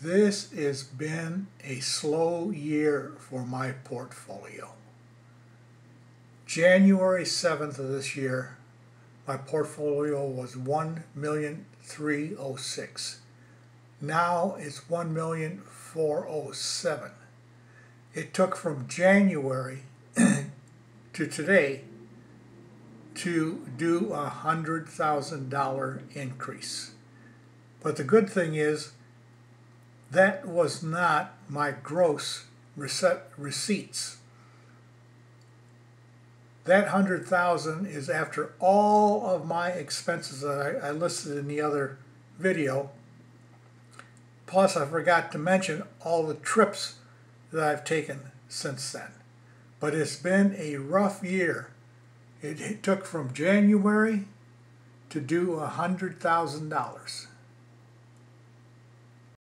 This has been a slow year for my portfolio. January 7th of this year, my portfolio was 1,306. Now it's 1,407. It took from January to today to do a $100,000 increase. But the good thing is that was not my gross receipts. That hundred thousand is after all of my expenses that I, I listed in the other video. Plus, I forgot to mention all the trips that I've taken since then. But it's been a rough year. It, it took from January to do a $100,000.